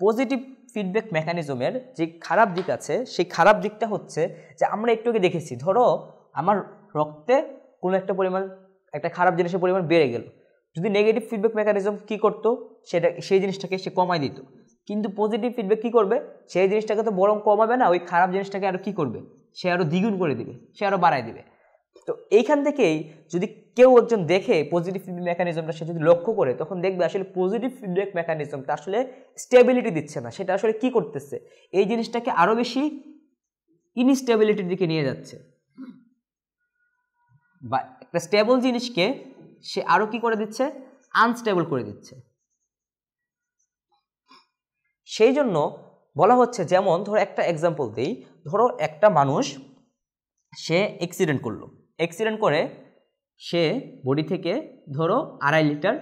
Positive feedback মেকানিজমের যে খারাপ দিক আছে, সেই খারাপ দিকটা হচ্ছে যে আমরা একটু আগে দেখেছি, ধরো আমার রক্তে কোনো একটা পরিমাণ, একটা খারাপ জিনিসের পরিমাণ বেড়ে গেল। যদি নেগেটিভ ফিডব্যাক মেকানিজম কী করতো, সেটা, সেই জিনিসটাকে সে কমাই দিত। কিন্তু পজিটিভ ফিডব্যাক কী করবে? সেই জিনিসটাকে তো বরং কমাবে না, ওই খারাপ জিনিসটাকে আরও কী করবে? সে আরও দ্বিগুণ করে দিবে, সে আরও বাড়ায় দিবে। তো এইখান থেকেই যদি কেউ একজন দেখে পজিটিভ ফিডব্যাক মেকানিজমটা সে যদি লক্ষ্য করে, তখন দেখবে আসলে পজিটিভ ফিডব্যাক মেকানিজমটা আসলে স্টেবিলিটি দিচ্ছে না। সেটা আসলে কি করতেছে? এই জিনিসটাকে আরও বেশি ইনস্টেবিলিটির দিকে নিয়ে যাচ্ছে। বা একটা স্টেবল জিনিসকে সে আরও কি করে দিচ্ছে? আনস্টেবল করে দিচ্ছে। সেই জন্য বলা হচ্ছে যেমন, ধরো একটা এক্সাম্পল দিই। ধরো একটা মানুষ, সে অ্যাক্সিডেন্ট করল। অ্যাক্সিডেন্ট করে সে বডি থেকে ধরো আড়াই লিটার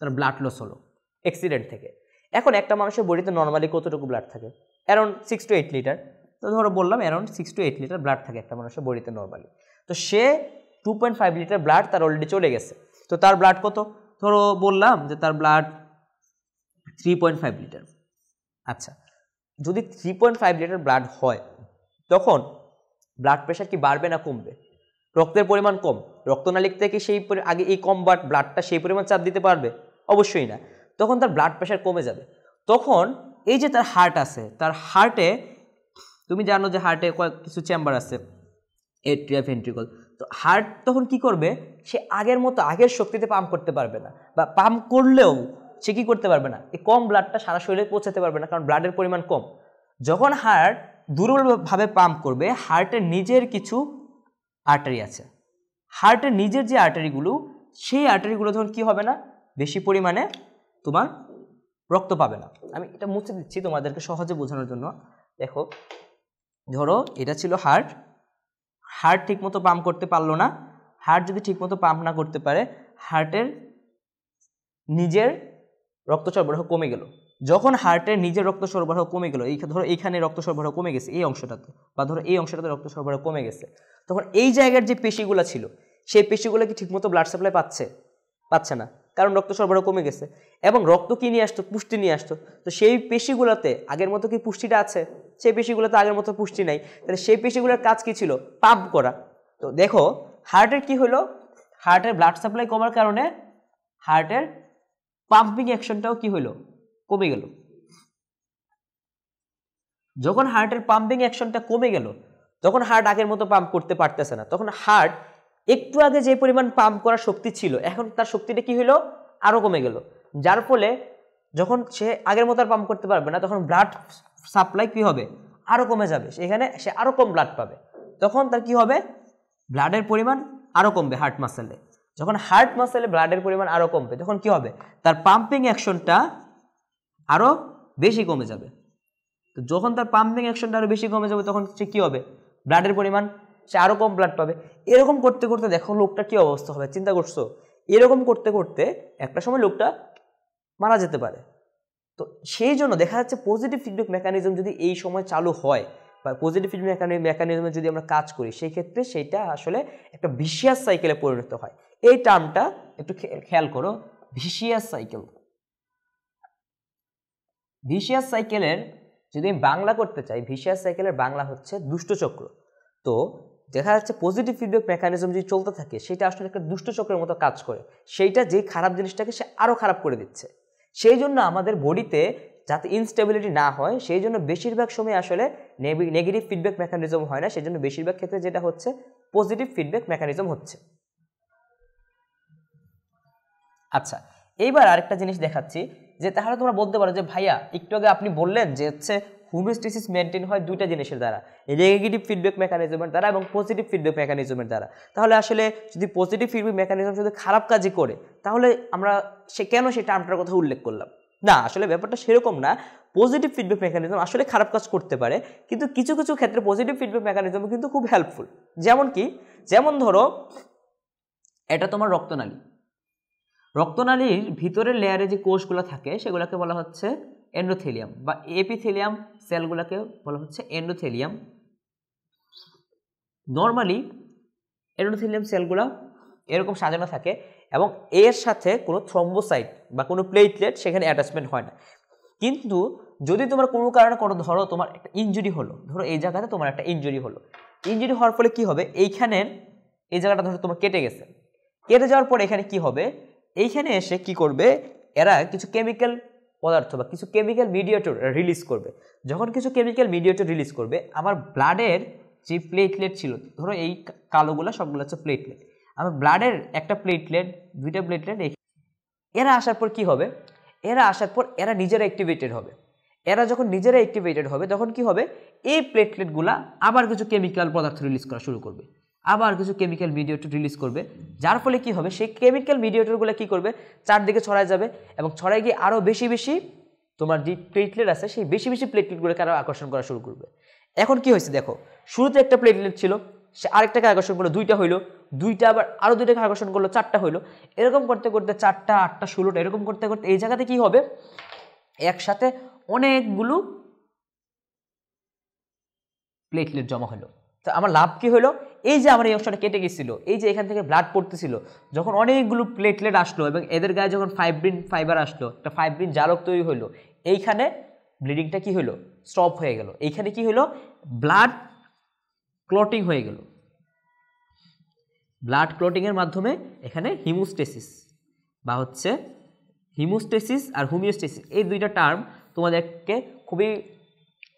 তার ব্লাড লস হলো অ্যাক্সিডেন্ট থেকে। এখন একটা মানুষের বডিতে নর্মালি কতটুকু ব্লাড থাকে? Around six to eight litre তো ধরো বললাম around six to eight litre blood থাকে একটা মানুষের বডিতে নর্মালি তো সে two point five litre blood তার অলরেডি চলে গেছে। তো তার ব্লাড কত? ধরো বললাম যে তার blood three point five litre আচ্ছা যদি three point five litre blood হয়, তখন ব্লাড প্রেশার কি বাড়বে না কমবে? রক্তের পরিমাণ কম। রক্তনালীর থেকে সেই আগে এই কম বাট ব্লাডটা সেই পরিমাণ চাপ দিতে পারবে? অবশ্যই না। তখন তার ব্লাড প্রেশার কমে যাবে। তখন এই যে তার হার্ট আছে, তার হার্টে তুমি জানো যে হার্টে কয়েক, কিছু চেম্বার আছে এট্রিয়া ভেন্ট্রিকল তো হার্ট তখন কি করবে? সে আগের মতো, আগের শক্তিতে পাম্প করতে পারবে না। বা পাম্প করলেও সে কী করতে পারবে না? এই কম ব্লাডটা সারা শরীরে পৌঁছাতে পারবে না, কারণ ব্লাডের পরিমাণ কম। যখন হার্ট দুর্বলভাবে পাম্প করবে হার্টের নিজের কিছু আর্টারি আছে। হার্টের নিজের যে আর্টারিগুলো সেই আর্টারিগুলো তখন কী হবে না? বেশি পরিমাণে তোমার রক্ত পাবে না। আমি এটা মুছে দিচ্ছি তোমাদেরকে সহজে বোঝানোর জন্য। দেখো, ধরো এটা ছিল হার্ট হার্ট ঠিকমতো পাম্প করতে পারল না। হার্ট যদি ঠিকমতো পাম্প না করতে পারে হার্টের নিজের রক্ত সরবরাহ কমে গেল। যখন হার্টের নিজের রক্ত সরবরাহ কমে গেল, এই ধরো এইখানে রক্ত সরবরাহ কমে গেছে, এই অংশটাতে, বা ধরো এই অংশটাতে রক্ত সরবরাহ কমে গেছে, তখন এই জায়গার যে পেশিগুলো ছিল, সেই পেশিগুলো কি ঠিকমতো ব্লাড সাপ্লাই পাচ্ছে? পাচ্ছে না, কারণ রক্ত সরবরাহ কমে গেছে, এবং রক্ত কি নিয়ে আসতো? পুষ্টি নিয়ে আসতো, তো সেই পেশিগুলোতে আগের মতো কি পুষ্টিটা আছে? সেই পেশিগুলোতে আগের মতো পুষ্টি নাই, তাহলে সেই পেশিগুলোর কাজ কি ছিল? পাম্প করা, তো দেখো হার্টের কি হলো? হার্টের ব্লাড সাপ্লাই কমার কারণে হার্টের পাম্পিং অ্যাকশনটাও কি হলো? কমে গেল। যখন হার্টের পাম্পিং অ্যাকশনটা কমে গেল, তখন হার্ট আগের মতো পাম্প করতে পারতেছে না। তখন হার্ট একটু আগে যে পরিমাণ পাম্প করার শক্তি ছিল, এখন তার শক্তিটা কি হলো? আরও কমে গেল। যার ফলে যখন সে আগের মতো আর পাম্প করতে পারবে না, তখন ব্লাড সাপ্লাই কি হবে? আরও কমে যাবে। সেখানে সে আরও কম ব্লাড পাবে। তখন তার কি হবে? ব্লাডের পরিমাণ আরও কমবে হার্ট মাসেলে যখন হার্ট মাসেলে ব্লাডের পরিমাণ আরও কমবে, তখন কি হবে? তার পাম্পিং অ্যাকশনটা আরও বেশি কমে যাবে। তো যখন তার পাম্পিং অ্যাকশনটা আরও বেশি কমে যাবে, তখন সে কী হবে? ব্লাডের পরিমাণ সে আরও কম ব্লাড পাবে। এরকম করতে করতে দেখো লোকটা কী অবস্থা হবে, চিন্তা করছ? এরকম করতে করতে একটা সময় লোকটা মারা যেতে পারে। তো সেই জন্য দেখা যাচ্ছে পজিটিভ ফিডব্যাক মেকানিজম যদি এই সময় চালু হয়, বা পজিটিভ ফিডব্যাক মেকানিজমে যদি আমরা কাজ করি, সেই ক্ষেত্রে সেইটা আসলে একটা ভিসিয়াস সাইকেলে পরিণত হয়। এই টার্মটা একটু খেয়াল করো ভিসিয়াস সাইকেল ভিসিয়াস সাইকেলের যদি আমি বাংলা করতে চাই ভিসিয়াস সাইকেলের বাংলা হচ্ছে দুষ্টচক্র তো দেখা যাচ্ছে পজিটিভ ফিডব্যাক মেকানিজম যদি চলতে থাকে, সেটা আসলে একটা দুষ্টচক্রের মতো কাজ করে। সেইটা যে খারাপ জিনিসটাকে সে আরও খারাপ করে দিচ্ছে। সেই জন্য আমাদের বডিতে যাতে ইনস্টেবিলিটি না হয়, সেই জন্য বেশিরভাগ সময় আসলে নেগেটিভ ফিডব্যাক মেকানিজম হয় না। সেই জন্য বেশিরভাগ ক্ষেত্রে যেটা হচ্ছে পজিটিভ ফিডব্যাক মেকানিজম হচ্ছে। আচ্ছা এইবার আরেকটা জিনিস দেখাচ্ছি। যে তাহলে তোমরা বলতে পারো যে, ভাইয়া, একটু আগে আপনি বললেন যে হচ্ছে হোমিওস্টেসিস মেনটেন হয় দুইটা জিনিসের দ্বারা। নেগেটিভ ফিডব্যাক মেকানিজমের দ্বারা এবং পজিটিভ ফিডব্যাক মেকানিজমের দ্বারা। তাহলে আসলে যদি পজিটিভ ফিডব্যাক মেকানিজম যদি খারাপ কাজই করে, তাহলে আমরা সে কেন সেই টার্মটার কথা উল্লেখ করলাম? না, আসলে ব্যাপারটা সেরকম না। পজিটিভ ফিডব্যাক মেকানিজম আসলে খারাপ কাজ করতে পারে, কিন্তু কিছু কিছু ক্ষেত্রে পজিটিভ ফিডব্যাক মেকানিজম কিন্তু খুব হেল্পফুল যেমন কি? যেমন ধরো, এটা তোমার রক্তনালী। রক্তনালীর ভিতরের লেয়ারে যে কোষগুলো থাকে, সেগুলোকে বলা হচ্ছে এন্ডোথেলিয়াম বা এপিথেলিয়াম সেলগুলোকে বলা হচ্ছে এন্ডোথেলিয়াম নর্মালি এন্ডোথেলিয়াম সেলগুলো এরকম সাজানো থাকে এবং এর সাথে কোনো থ্রম্বোসাইট বা কোনো প্লেটলেট সেখানে অ্যাটাচমেন্ট হয় না। কিন্তু যদি তোমার কোনো কারণে কোনো, ধরো তোমার একটা ইঞ্জুরি হলো, ধরো এই জায়গাতে তোমার একটা ইঞ্জুরি হলো। ইঞ্জুরি হওয়ার ফলে কি হবে? এইখানের এই জায়গাটা ধরো তোমার কেটে গেছে। কেটে যাওয়ার পর এখানে কি হবে? এইখানে এসে কি করবে? এরা কিছু কেমিক্যাল পদার্থ বা কিছু কেমিক্যাল মিডিয়েটর রিলিজ করবে। যখন কিছু কেমিক্যাল মিডিয়েটর রিলিজ করবে, আমার ব্লাডের যে প্লেটলেট ছিল, ধরো এই কালোগুলো সবগুলো হচ্ছে প্লেটলেট আমার ব্লাডের একটা প্লেটলেট দুইটা প্লেটলেট এরা আসার পর কি হবে? এরা আসার পর এরা নিজেরা অ্যাক্টিভেটেড হবে। এরা যখন নিজেরা অ্যাক্টিভেটেড হবে, তখন কি হবে? এই প্লেটলেটগুলা আবার কিছু কেমিক্যাল পদার্থ রিলিজ করা শুরু করবে। আবার কিছু কেমিক্যাল মিডিয়েটর রিলিজ করবে। যার ফলে কি হবে? সেই কেমিক্যাল মিডিয়েটরগুলো কি করবে? চারদিকে ছড়ায় যাবে এবং ছড়ায় গিয়ে আরও বেশি বেশি তোমার যে প্লেটলেট আছে, সেই বেশি বেশি প্লেটলেটগুলোকে আরও আকর্ষণ করা শুরু করবে। এখন কি হয়েছে দেখো? শুরুতে একটা প্লেটলেট ছিল, সে আরেকটাকে আকর্ষণ করল, দুইটা হইল। দুইটা আবার আরও দুইটাকে আকর্ষণ করল, চারটা হইল। এরকম করতে করতে চারটা, আটটা, ষোলোটা, এরকম করতে করতে এই জায়গাতে কি হবে? একসাথে অনেকগুলো প্লেটলেট জমা হলো। তো আমার লাভ কি হলো? এই যে আমার এই অংশটা কেটে গেছিল, এই যে এখান থেকে ব্লাড পড়তেছিল, যখন অনেকগুলো প্লেটলেট আসলো এবং এদের গায়ে যখন ফাইব্রিন ফাইবার আসলো, একটা ফাইব্রিন জালক তৈরি হলো, এইখানে ব্লিডিংটা কি হলো? স্টপ হয়ে গেল। এইখানে কি হলো? ব্লাড ক্লটিং হয়ে গেল। ব্লাড ক্লটিংয়ের মাধ্যমে এখানে হিমোস্টেসিস বা হচ্ছে হিমোস্টেসিস আর হোমিওস্টেসিস এই দুইটা টার্ম তোমাদেরকে খুবই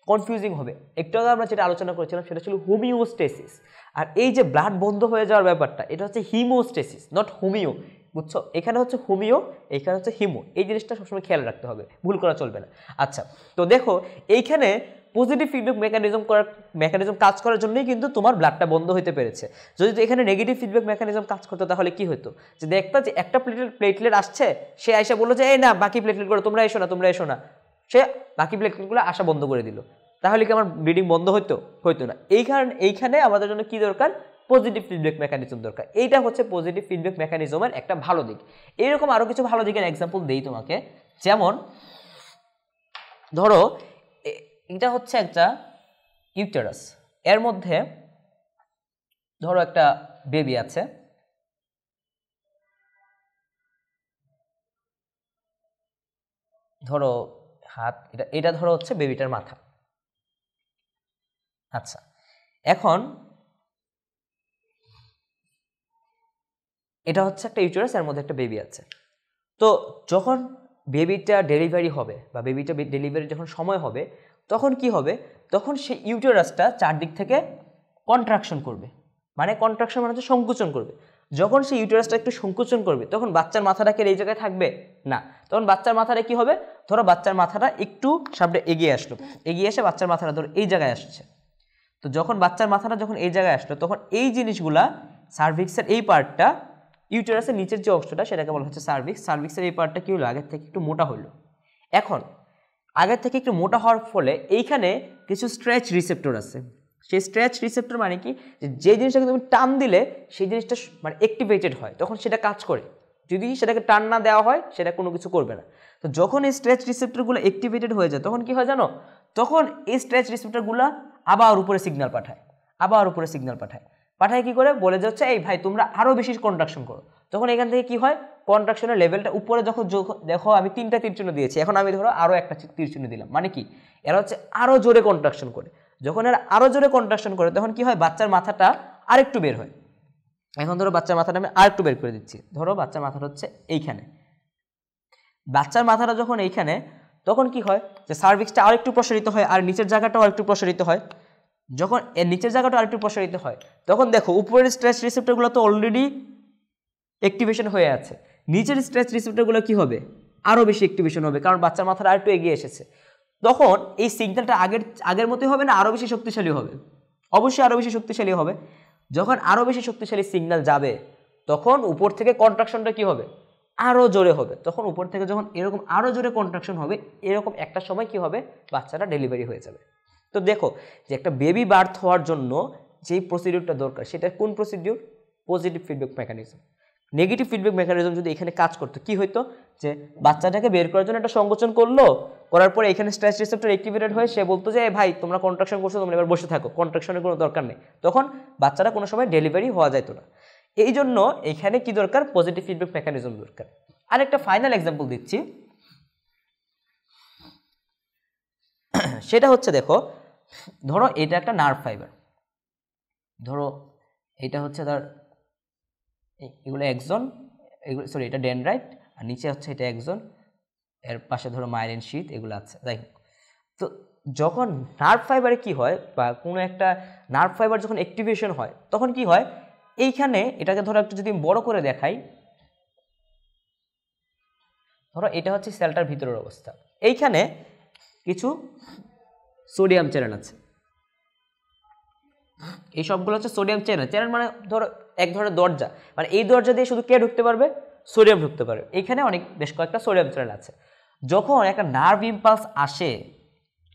কনফিউজিং হবে। একটু আগে আমরা যেটা আলোচনা করেছিলাম, সেটা ছিল হোমিওস্টেসিস। আর এই যে ব্লাড বন্ধ হয়ে যাওয়ার ব্যাপারটা, এটা হচ্ছে হিমোস্টেসিস নট হোমিও। বুঝছ? এখানে হচ্ছে হোমিও, এখানে হচ্ছে হিমো। এই জিনিসটা সবসময় খেয়াল রাখতে হবে। ভুল করা চলবে না। আচ্ছা তো দেখো, এইখানে পজিটিভ ফিডব্যাক মেকানিজম করার মেকানিজম কাজ করার জন্যই কিন্তু তোমার ব্লাডটা বন্ধ হতে পেরেছে। যদি এখানে নেগেটিভ ফিডব্যাক মেকানিজম কাজ করতো, তাহলে কি হতো যে দেখতা যে একটা প্লেটলেট প্লেটলেট আসছে, সে আইসা বলল যে, এই না, বাকি প্লেটলেটগুলো তোমরা এসো না, তোমরা এসো না। সে বাকি প্লেটলেটগুলো আসা বন্ধ করে দিল। তাহলে কি আমার ব্লিডিং বন্ধ হতো হইতো না। এই কারণে, এইখানে আমাদের জন্য কি দরকার? পজিটিভ ফিডব্যাক মেকানিজম দরকার। এইটা হচ্ছে পজিটিভ ফিডব্যাক মেকানিজমের একটা ভালো দিক। এইরকম আরও কিছু ভালো দিকের এক্সাম্পল দেই তোমাকে। যেমন, ধরো এটা হচ্ছে একটা ইউটেরাস এর মধ্যে, ধরো একটা বেবি আছে। ধরো হাত, এটা এটা ধরো হচ্ছে বেবিটার মাথা। আচ্ছা এখন এটা হচ্ছে একটা ইউটেরাস এর মধ্যে একটা বেবি আছে। তো যখন বেবিটা ডেলিভারি হবে বা বেবিটা ডেলিভারি যখন সময় হবে, তখন কি হবে? তখন সেই ইউটেরাসটা চারদিক থেকে কন্ট্রাকশন করবে। মানে কন্ট্রাকশন মানে হচ্ছে সংকুচন করবে। যখন সেই ইউটেরাসটা একটু সংকোচন করবে, তখন বাচ্চার মাথাটা কি এই জায়গায় থাকবে? না। তখন বাচ্চার মাথাটা কি হবে? ধরো বাচ্চার মাথাটা একটু সামনে এগিয়ে আসলো। এগিয়ে এসে বাচ্চার মাথাটা ধরো এই জায়গায় আসছে। তো যখন বাচ্চার মাথাটা যখন এই জায়গায় আসলো, তখন এই জিনিসগুলা সার্ভিক্সের এই পার্টটা ইউটেরাসের নিচের যে অংশটা, সেটাকে বলা হচ্ছে সার্ভিক্স সার্ভিক্সের এই পার্টটা কী হলো? আগের থেকে একটু মোটা হলো। এখন, আগের থেকে একটু মোটা হওয়ার ফলে এইখানে কিছু স্ট্রেচ রিসেপ্টর আছে। সেই স্ট্রেচ রিসেপ্টর মানে কি? যে জিনিসটাকে তুমি টান দিলে, সেই জিনিসটা মানে অ্যাক্টিভেটেড হয়, তখন সেটা কাজ করে। যদি সেটাকে টান না দেওয়া হয়, সেটা কোনো কিছু করবে না। তো যখন এই স্ট্রেচ রিসেপ্টরগুলো অ্যাক্টিভেটেড হয়ে যায়, তখন কি হয় জানো? তখন এই স্ট্রেচ রিসেপ্টরগুলো আবার উপরে সিগন্যাল পাঠায়, আবার উপরে সিগন্যাল পাঠায়। পাঠায় কি করে? বলে যাচ্ছে এই ভাই, তোমরা আরও বেশি কন্ট্রাকশন করো। তখন এখান থেকে কি হয়? কন্ট্রাকশনের লেভেলটা উপরে যখন দেখো, আমি তিনটা তীরচিহ্ন দিয়েছি, এখন আমি ধরো আরও একটা তীরচিহ্ন দিলাম। মানে কি? এরা হচ্ছে আরও জোরে কন্ট্রাকশন করে। যখন এরা আরও জোরে কন্ট্রাকশন করে, তখন কি হয়? বাচ্চার মাথাটা আরেকটু বের হয়। এখন ধরো বাচ্চার মাথাটা আমি আরেকটু বের করে দিচ্ছি। ধরো বাচ্চার মাথাটা হচ্ছে এইখানে। বাচ্চার মাথাটা যখন এইখানে, তখন কি হয়? যে সার্ভিক্সটা আরেকটু প্রসারিত হয় আর নিচের জায়গাটাও আরেকটু প্রসারিত হয়। যখন এর নিচের জায়গাটা আরেকটু প্রসারিত হয়, তখন দেখো উপরের স্ট্রেচ রিসেপ্টরগুলো তো অলরেডি অ্যাক্টিভেশন হয়ে আছে। নিচের স্ট্রেচ রিসেপ্টরগুলো কি হবে? আরও বেশি অ্যাক্টিভেশন হবে, কারণ বাচ্চার মাথাটা আরেকটু এগিয়ে এসেছে। তখন এই সিগন্যালটা আগের আগের মতোই হবে না? আরও বেশি শক্তিশালী হবে। অবশ্যই আরও বেশি শক্তিশালী হবে। যখন আরও বেশি শক্তিশালী সিগন্যাল যাবে, তখন উপর থেকে কন্ট্রাকশনটা কি হবে? আরও জোরে হবে। তখন উপর থেকে যখন এরকম আরও জোরে কন্ট্রাকশন হবে, এরকম একটা সময় কি হবে? বাচ্চাটা ডেলিভারি হয়ে যাবে। তো দেখো যে একটা বেবি বার্থ হওয়ার জন্য যেই প্রসিডিউরটা দরকার, সেটা কোন procedure positive feedback mechanism negative feedback mechanism যদি এখানে কাজ করতো, কি হইতো? যে বাচ্চাটাকে বের করার জন্য একটা সংকোচন করল, করার পরে এখানে স্ট্রেস রিসেপ্টর অ্যাক্টিভেটেড হয়ে সে বলতো যে ভাই, তোমরা কন্ট্রাকশন করছ, তোমরা এবার বসে থাকো কন্ট্রাকশনের কোনো দরকার নেই। তখন বাচ্চারা কোনো সময় ডেলিভারি হওয়া যেত না। এই জন্য এখানে কি দরকার? পজিটিভ ফিডব্যাক মেকানিজম দরকার। আর একটা ফাইনাল এক্সাম্পল দিচ্ছি। সেটা হচ্ছে দেখো, ধরো এটা একটা নার্ভ ফাইবার ধরো এটা হচ্ছে তার এগুলো একজন এগুলো সরি এটা ডেনড্রাইট আর নিচে হচ্ছে এটা একজন এর পাশে ধরো মাইলিন শীত, এগুলো আছে, যাই হোক। তো যখন নার্ভ ফাইবারে কি হয়, বা কোনো একটা নার্ভ ফাইবার যখন অ্যাক্টিভেশন হয়, তখন কি হয়? এইখানে এটাকে ধরো একটু যদি বড় করে দেখাই, ধরো এটা হচ্ছে সেলটার ভিতরের অবস্থা। এইখানে কিছু সোডিয়াম চ্যানেল আছে। এই সবগুলো হচ্ছে সোডিয়াম চ্যানেল চ্যানেল মানে ধরো, এক ধরনের দরজা। মানে এই দরজা দিয়ে শুধু কে ঢুকতে পারবে? সোডিয়াম ঢুকতে পারবে। এখানে অনেক, বেশ কয়েকটা সোডিয়াম চ্যানেল আছে। যখন একটা নার্ভ ইম্পালস আসে,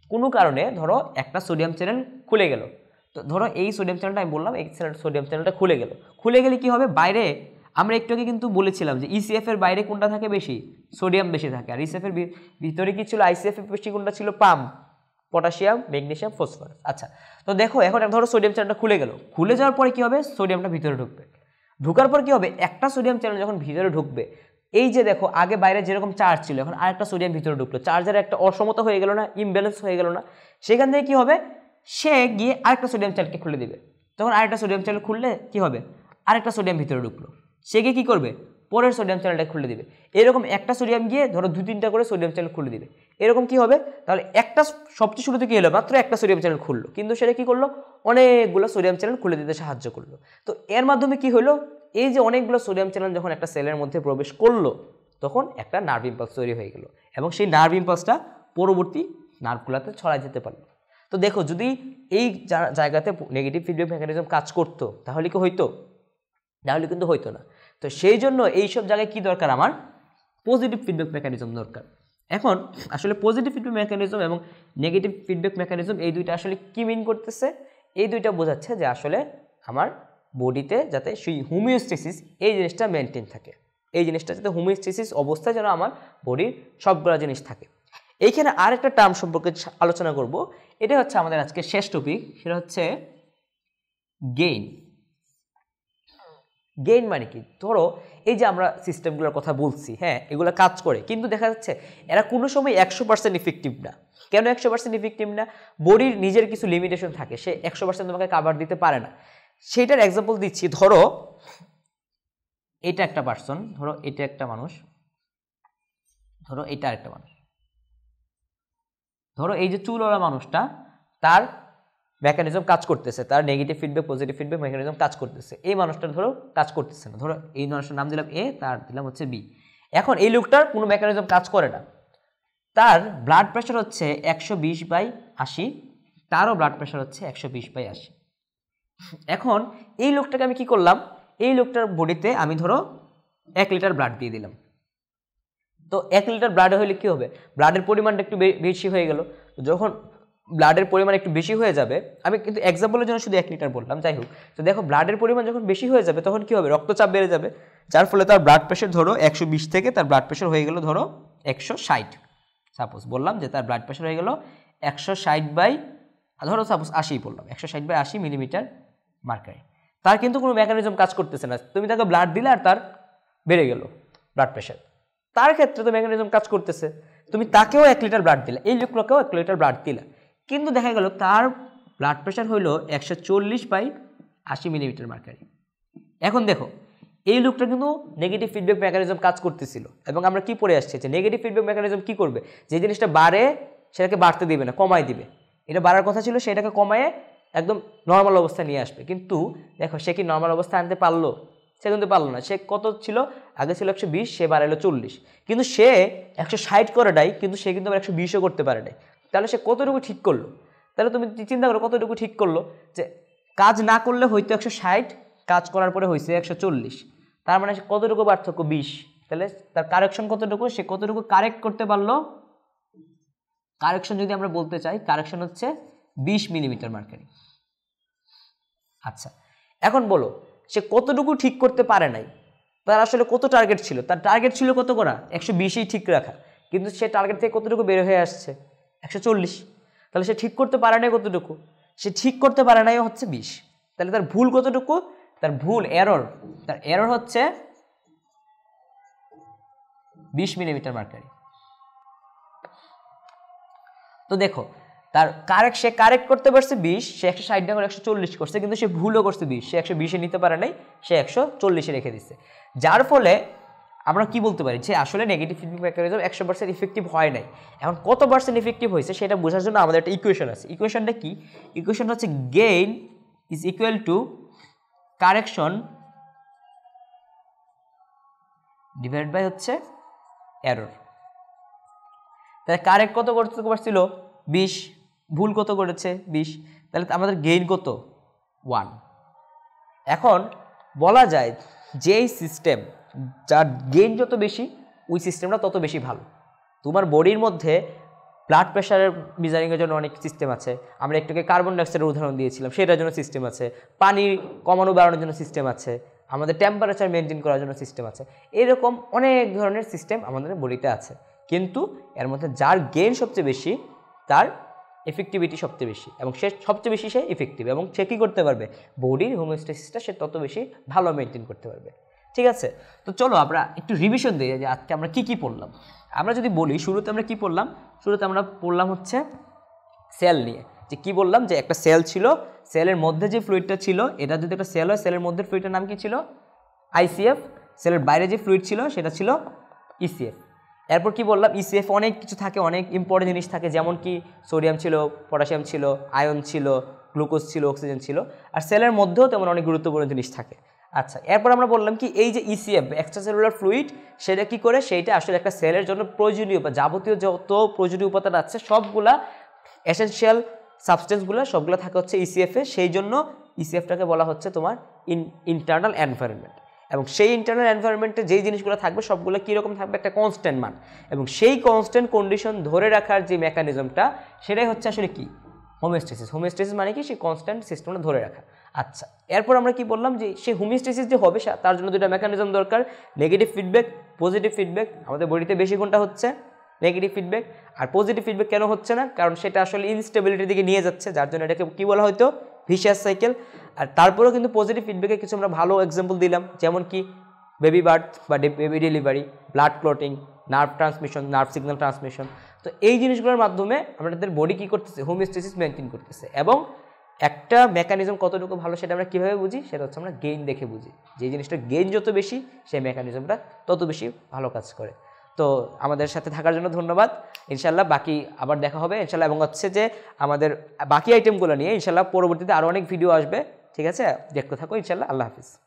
কোনো কারণে ধরো একটা সোডিয়াম চ্যানেল খুলে গেল। তো ধরো এই সোডিয়াম চ্যানেলটা আমি বললাম, এই চ্যানেল সোডিয়াম চ্যানেলটা খুলে গেল। খুলে গেলে কি হবে? বাইরে, আমরা একটু আগে কিন্তু বলেছিলাম যে ইসিএফ এর বাইরে কোনটা থাকে বেশি? সোডিয়াম বেশি থাকে। আর ইসিএফ এর ভি- ভিতরে কি ছিল? আইসিএফ এর বেশি কোনটা ছিল? Pump potassium, magnesium, phosphorus. আচ্ছা তো দেখো, এখন ধরো সোডিয়াম চ্যানেলটা খুলে গেল। খুলে যাওয়ার পরে কী হবে? সোডিয়ামটা ভিতরে ঢুকবে। ঢুকার পর কী হবে? একটা সোডিয়াম চ্যানেল যখন ভিতরে ঢুকবে, এই যে দেখো, আগে বাইরে যেরকম চার্জ ছিল, এখন আরেকটা সোডিয়াম ভিতরে ঢুকলো। চার্জের একটা অসমতা হয়ে গেল না ইমব্যালেন্স হয়ে গেল না। সেখান থেকে কি হবে? সে গিয়ে আরেকটা সোডিয়াম চ্যানেলকে খুলে দিবে। তখন আরেকটা সোডিয়াম চ্যানেল খুললে কি হবে? আরেকটা সোডিয়াম ভিতরে ঢুকলো। সে গিয়ে কী করবে? পরের সোডিয়াম চ্যানেলটা খুলে দিবে। এরকম একটা সোডিয়াম গিয়ে ধরো দু তিনটা করে সোডিয়াম চ্যানেল খুলে দিবে। এরকম কি হবে? তাহলে একটা সবচেয়ে শুরুতে কি এলো, মাত্র একটা সোডিয়াম চ্যানেল খুললো। কিন্তু সেটা কি করল? অনেকগুলো সোডিয়াম চ্যানেল খুলে দিতে সাহায্য করল। তো এর মাধ্যমে কি হলো? এই যে অনেকগুলো সোডিয়াম চ্যানেল যখন একটা সেলের মধ্যে প্রবেশ করল, তখন একটা নার্ভ ইম্পালস তৈরি হয়ে গেল এবং সেই নার্ভ ইম্পালসটা পরবর্তী নার্ভগুলোতে ছড়ায় যেতে পারল। তো দেখো, যদি এই জায়গাতে নেগেটিভ ফিডব্যাক মেকানিজম কাজ করতো, তাহলে কি হইতো? তাহলে কিন্তু হইতো না। তো সেই জন্য এইসব জায়গায় কি দরকার আমার? পজিটিভ ফিডব্যাক মেকানিজম দরকার। এখন, আসলে পজিটিভ ফিডব্যাক মেকানিজম এবং নেগেটিভ ফিডব্যাক মেকানিজম এই দুইটা আসলে কি মিন করতেছে? এই দুইটা বোঝাচ্ছে যে আসলে আমার বডিতে যাতে সেই হোমিওস্টেসিস এই জিনিসটা মেনটেন থাকে। এই জিনিসটা যাতে হোমিওস্টেসিস অবস্থায় যেন আমার বডির সবগুলো জিনিস থাকে। এইখানে আরেকটা টার্ম সম্পর্কে আলোচনা করব। এটা হচ্ছে আমাদের আজকে শেষ টপিক সেটা হচ্ছে গেইন গেইন মানে কি? ধরো, এই যে আমরা সিস্টেমগুলোর কথা বলছি হ্যাঁ এগুলো কাজ করে, কিন্তু দেখা যাচ্ছে এরা কোনো সময় একশো পার্সেন্ট ইফেক্টিভ না। কেন একশো পার্সেন্ট ইফেক্টিভ না? বডির নিজের কিছু লিমিটেশন থাকে, সে একশো পার্সেন্ট তোমাকে কাভার দিতে পারে না। সেইটার এক্সাম্পল দিচ্ছি, ধরো, এটা একটা পার্সন ধরো, এটা একটা মানুষ, ধরো, এটা আরেকটা মানুষ। ধরো, এই যে চুলওয়ালা মানুষটা, তার মেকানিজম কাজ করতেছে, তার negative feedback positive feedback mechanism কাজ করতেছে। এই মানুষটা ধরো কাজ করতেছে না। ধরো এই মানুষটার নাম দিলাম এ তার দিলাম হচ্ছে বি এখন এই লোকটার কোনো মেকানিজম কাজ করে না। তার ব্লাড প্রেশার হচ্ছে একশো বিশ বাই আশি, তারও ব্লাড প্রেশার হচ্ছে একশো বিশ বাই আশি। এখন এই লোকটাকে আমি কি করলাম? এই লোকটার বডিতে আমি ধরো এক লিটার ব্লাড দিয়ে দিলাম। তো এক লিটার ব্লাড হলে কী হবে? ব্লাডের পরিমাণটা একটু বেশি হয়ে গেল। যখন ব্লাডের পরিমাণ একটু বেশি হয়ে যাবে, আমি কিন্তু এক্সাম্পলের জন্য শুধু এক লিটার বললাম, যাই হোক। তো দেখো ব্লাডের পরিমাণ যখন বেশি হয়ে যাবে, তখন কি হবে? রক্তচাপ বেড়ে যাবে, যার ফলে তার ব্লাড প্রেশার ধরো একশো বিশ থেকে তার ব্লাড প্রেশার হয়ে গেল ধরো একশো ষাট। সাপোজ বললাম যে তার ব্লাড প্রেশার হয়ে গেল একশো ষাট বাই, ধরো সাপোজ আশি বললাম, একশো ষাট বাই আশি মিলিমিটার মার্কারি তার কিন্তু কোনো মেকানিজম কাজ করতেছে না। তুমি তাকে ব্লাড দিলে আর তার বেড়ে গেল ব্লাড প্রেশার তার ক্ষেত্রে তো মেকানিজম কাজ করতেছে। তুমি তাকেও এক লিটার ব্লাড দিলে, এই লোকটাকেও এক লিটার ব্লাড দিলা। কিন্তু দেখা গেল তার ব্লাড প্রেশার হইল একশো চল্লিশ বাই আশি মিলিমিটার মার্কারি এখন দেখো, এই লোকটা কিন্তু নেগেটিভ ফিডব্যাক মেকানিজম কাজ করতেছিল। এবং আমরা কি পড়ে আসছি যে নেগেটিভ ফিডব্যাক মেকানিজম কি করবে? যে জিনিসটা বাড়ে, সেটাকে বাড়তে দিবে না, কমায় দিবে। এটা বাড়ার কথা ছিল সেটাকে কমায় একদম নর্মাল অবস্থায় নিয়ে আসবে। কিন্তু দেখো, সে কি নর্মাল অবস্থায় আনতে পারল? সে কিন্তু পারল না। সে কত ছিল? আগে ছিল একশো বিশ, সে বাড়াইলো চল্লিশ। কিন্তু সে একশো ষাট করে নাই, কিন্তু সে কিন্তু আবার একশো বিশও করতে পারে নাই। তাহলে সে কতটুকু ঠিক করল? তাহলে তুমি চিন্তা করো কতটুকু ঠিক করল? যে কাজ না করলে হয়তো একশো ষাট, কাজ করার পরে হয়েছে একশো চল্লিশ। তার মানে কতটুকু পার্থক্য? বিশ। তাহলে তার কারেকশন কতটুকু? সে কতটুকু কারেক্ট করতে পারল? কারেকশন যদি আমরা বলতে চাই কারেকশন হচ্ছে বিশ মিলিমিটার মার্কারি আচ্ছা এখন বলো, সে কতটুকু ঠিক করতে পারে নাই? তার আসলে কত টার্গেট ছিল? তার টার্গেট ছিল কত করা? একশো বিশেই ঠিক রাখা। কিন্তু সে টার্গেট থেকে কতটুকু বের হয়ে আসছে? একশো চল্লিশ। তাহলে সে ঠিক করতে পারে নাই কতটুকু? সে ঠিক করতে পারে নাই হচ্ছে বিশ। তাহলে তার ভুল কতটুকু? তার ভুল এরর তার এরর হচ্ছে বিশ মিলিমিটার মার্কারি তো দেখো, তার কারেক্ট সে কারেক্ট করতে পারছে বিশ, সে একশো ষাট না করে একশো চল্লিশ করছে, কিন্তু সে ভুলও করছে বিশ। সে একশো বিশে নিতে পারে নাই, সে একশো চল্লিশে রেখে দিচ্ছে। যার ফলে আমরা কি বলতে পারি যে আসলে নেগেটিভ ফিডব্যাক মেকানিজম একশো পার্সেন্ট ইফেক্টিভ হয় নাই? এখন কত পার্সেন্ট ইফেক্টিভ হয়েছে সেটা বোঝার জন্য আমাদের একটা ইকুয়েশন আছে। ইকুয়েশনটা কি? ইকুয়েশন হচ্ছে gain is equal to correction divide by হচ্ছে এরর তাহলে কারেক্ট কত করতে পারছিল বিশ। ভুল কত করেছে বিশ। তাহলে আমাদের গেইন কত? ওয়ান এখন বলা যায় যেই সিস্টেম যার গেইন যত বেশি, ওই সিস্টেমটা তত বেশি ভালো। তোমার বডির মধ্যে ব্লাড প্রেশারের মিজারিংয়ের জন্য অনেক সিস্টেম আছে। আমরা একটুকে কার্বন ডাইঅক্সাইডের উদাহরণ দিয়েছিলাম, সেটার জন্য সিস্টেম আছে। পানি কমানো, বাড়ানোর জন্য সিস্টেম আছে। আমাদের টেম্পারেচার মেনটেন করার জন্য সিস্টেম আছে। এরকম অনেক ধরনের সিস্টেম আমাদের বডিতে আছে। কিন্তু এর মধ্যে যার গেইন সবচেয়ে বেশি, তার এফেক্টিভিটি সবচেয়ে বেশি। এবং সে সবচেয়ে বেশি সে ইফেক্টিভ এবং সে কী করতে পারবে? বডির হোমিওস্টেসিসটা সে তত বেশি ভালো মেনটেন করতে পারবে। ঠিক আছে? তো চলো আমরা একটু রিভিশন দিই যে আজকে আমরা কী কী পড়লাম। আমরা যদি বলি, শুরুতে আমরা কি পড়লাম? শুরুতে আমরা পড়লাম হচ্ছে সেল নিয়ে। যে কি বললাম? যে একটা সেল ছিল সেলের মধ্যে যে ফ্লুইডটা ছিল, এটা যদি একটা সেল হয় সেলের মধ্যে ফ্লুইডটার নাম কি ছিল? আইসিএফ সেলের বাইরে যে ফ্লুইড ছিল, সেটা ছিল ইসিএফ এরপর কি বললাম? ইসিএফ অনেক কিছু থাকে, অনেক ইম্পর্টেন্ট জিনিস থাকে, যেমন কি সোডিয়াম ছিল পটাশিয়াম ছিল আয়ন ছিল গ্লুকোজ ছিল অক্সিজেন ছিল। আর সেলের মধ্যেও তেমন অনেক গুরুত্বপূর্ণ জিনিস থাকে। আচ্ছা এরপর আমরা বললাম কি, এই যে ইসিএফ এক্সট্রা সেলুলার ফ্লুইড সেটা কি করে? সেইটা আসলে একটা সেলের জন্য প্রয়োজনীয় যাবতীয় যত প্রয়োজনীয় উপাদান আছে, সবগুলা এসেনশিয়াল সাবস্টেন্সগুলো সবগুলো থাকে হচ্ছে ইসিএফে সেই জন্য ইসিএফটাকে বলা হচ্ছে তোমার ইন ইন্টারনাল এনভায়রনমেন্ট এবং সেই ইন্টারনাল এনভায়রনমেন্টে যেই জিনিসগুলো থাকবে, সবগুলো কীরকম থাকবে? একটা কনস্ট্যান্ট মান। এবং সেই কনস্ট্যান্ট কন্ডিশন ধরে রাখার যে মেকানিজমটা সেটাই হচ্ছে আসলে কি? হোমিওস্টেসিস হোমিওস্টেসিস মানে কি? সেই কনস্ট্যান্ট সিস্টেমটা ধরে রাখা। আচ্ছা এরপর আমরা কি বললাম যে সেই হোমিওস্টেসিস যে হবে তার জন্য দুটা মেকানিজম দরকার নেগেটিভ ফিডব্যাক পজিটিভ ফিডব্যাক আমাদের বডিতে বেশি কোনটা হচ্ছে? নেগেটিভ ফিডব্যাক আর পজিটিভ ফিডব্যাক কেন হচ্ছে না? কারণ সেটা আসলে ইনস্টেবিলিটির দিকে নিয়ে যাচ্ছে, যার জন্য এটাকে কী বলা হয়তো? ভিশিয়াস সাইকেল আর তারপরেও কিন্তু পজিটিভ ফিডব্যাকের কিছু আমরা ভালো এক্সাম্পল দিলাম, যেমন কি বেবি বার্থ বা baby delivery blood clotting nerve transmission nerve signal transmission তো এই জিনিসগুলোর মাধ্যমে আমাদের বডি কী করতেছে? হোমিওস্টেসিস মেনটেন করতেছে। এবং একটা মেকানিজম কতটুকু ভালো সেটা আমরা কীভাবে বুঝি? সেটা হচ্ছে আমরা গেইন দেখে বুঝি। যে জিনিসটা গেইন যত বেশি, সেই মেকানিজমটা তত বেশি ভালো কাজ করে। তো আমাদের সাথে থাকার জন্য ধন্যবাদ। ইনশাল্লাহ বাকি আবার দেখা হবে। ইনশাল্লাহ এবং হচ্ছে যে আমাদের বাকি আইটেমগুলো নিয়ে ইনশাল্লাহ পরবর্তীতে আরও অনেক ভিডিও আসবে। ঠিক আছে? দেখতে থাকো ইনশাল্লাহ আল্লাহ হাফিজ।